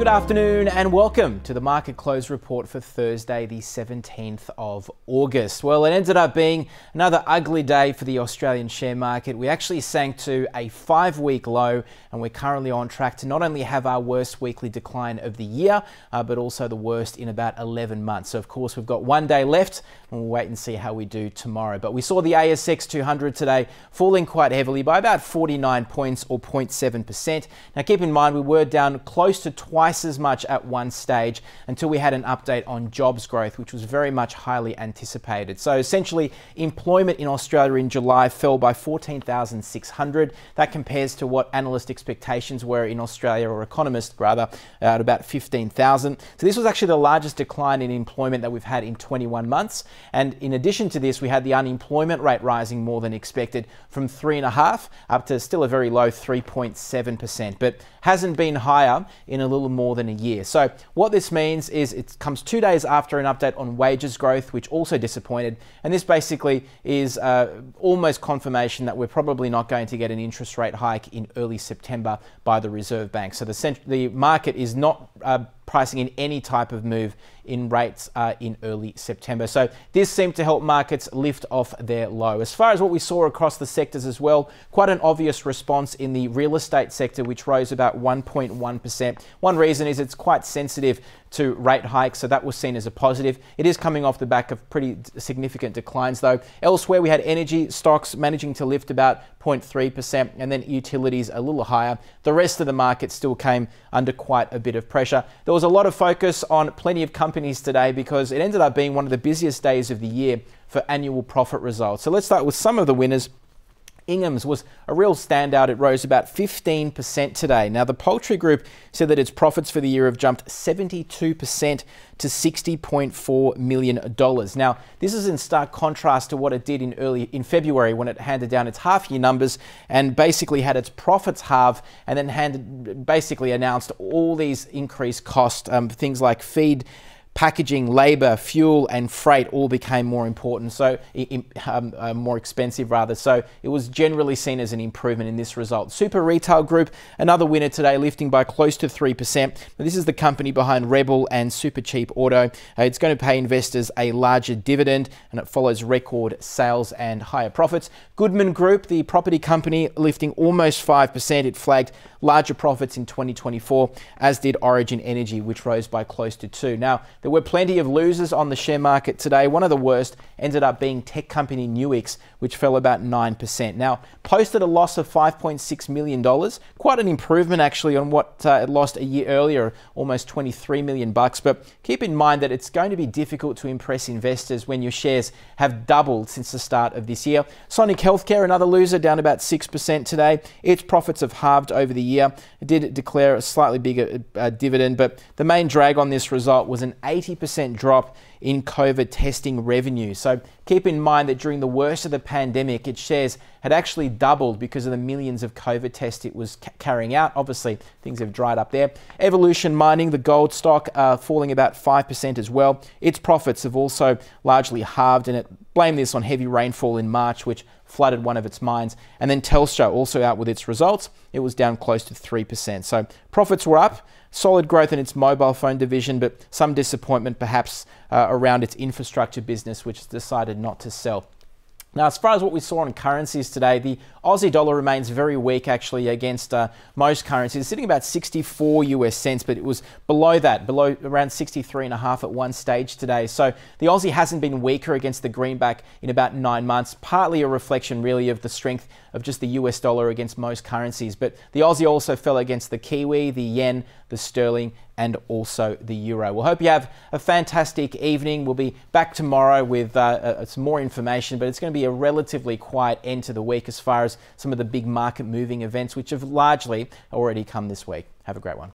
Good afternoon and welcome to the market close report for Thursday, the 17th of August. Well, it ended up being another ugly day for the Australian share market. We actually sank to a five week low, and we're currently on track to not only have our worst weekly decline of the year, uh, but also the worst in about 11 months. So, of course, we've got one day left, and we'll wait and see how we do tomorrow. But we saw the ASX 200 today falling quite heavily by about 49 points or 0.7%. Now, keep in mind, we were down close to twice twice as much at one stage until we had an update on jobs growth, which was very much highly anticipated. So essentially, employment in Australia in July fell by 14,600. That compares to what analyst expectations were in Australia, or economists rather, uh, at about 15,000. So this was actually the largest decline in employment that we've had in 21 months. And in addition to this, we had the unemployment rate rising more than expected from 3.5 up to still a very low 3.7%, but hasn't been higher in a little more more than a year. So what this means is it comes two days after an update on wages growth, which also disappointed. And this basically is uh, almost confirmation that we're probably not going to get an interest rate hike in early September by the Reserve Bank. So the, the market is not uh, pricing in any type of move in rates uh, in early September. So this seemed to help markets lift off their low. As far as what we saw across the sectors as well, quite an obvious response in the real estate sector, which rose about 1.1%. One reason is it's quite sensitive to rate hikes, so that was seen as a positive. It is coming off the back of pretty significant declines, though. Elsewhere, we had energy stocks managing to lift about 0.3%, and then utilities a little higher. The rest of the market still came under quite a bit of pressure. There was a lot of focus on plenty of companies today because it ended up being one of the busiest days of the year for annual profit results. So let's start with some of the winners. Ingham's was a real standout. It rose about 15% today. Now, the poultry group said that its profits for the year have jumped 72% to $60.4 million. Now, this is in stark contrast to what it did in early in February when it handed down its half year numbers and basically had its profits halve and then handed basically announced all these increased costs, um, things like feed packaging, labour, fuel, and freight all became more important, so um, uh, more expensive rather. So it was generally seen as an improvement in this result. Super Retail Group, another winner today, lifting by close to 3%. Now, this is the company behind Rebel and Super Cheap Auto. Uh, it's going to pay investors a larger dividend and it follows record sales and higher profits. Goodman Group, the property company, lifting almost 5%. It flagged larger profits in 2024, as did Origin Energy, which rose by close to 2 Now, there were plenty of losers on the share market today. One of the worst ended up being tech company Nuix, which fell about 9%. Now, posted a loss of $5.6 million, quite an improvement actually on what uh, it lost a year earlier, almost 23 million bucks. But keep in mind that it's going to be difficult to impress investors when your shares have doubled since the start of this year. Sonic Healthcare, another loser, down about 6% today. Its profits have halved over the year. It did declare a slightly bigger uh, dividend, but the main drag on this result was an 80% drop in COVID testing revenue. So keep in mind that during the worst of the pandemic, its shares had actually doubled because of the millions of COVID tests it was ca carrying out. Obviously, things have dried up there. Evolution Mining, the gold stock, uh, falling about 5% as well. Its profits have also largely halved, and it blamed this on heavy rainfall in March, which flooded one of its mines. And then Telstra also out with its results. It was down close to 3%. So profits were up. Solid growth in its mobile phone division, but some disappointment perhaps uh, around its infrastructure business, which has decided not to sell. Now, as far as what we saw on currencies today, the Aussie dollar remains very weak actually against uh, most currencies, sitting about 64 US cents, but it was below that, below around 63 and a half at one stage today. So the Aussie hasn't been weaker against the greenback in about nine months, partly a reflection really of the strength of just the US dollar against most currencies. But the Aussie also fell against the Kiwi, the yen, the sterling, and also the euro. We'll hope you have a fantastic evening. We'll be back tomorrow with uh, uh, some more information, but it's going to be a relatively quiet end to the week as far as some of the big market moving events, which have largely already come this week. Have a great one.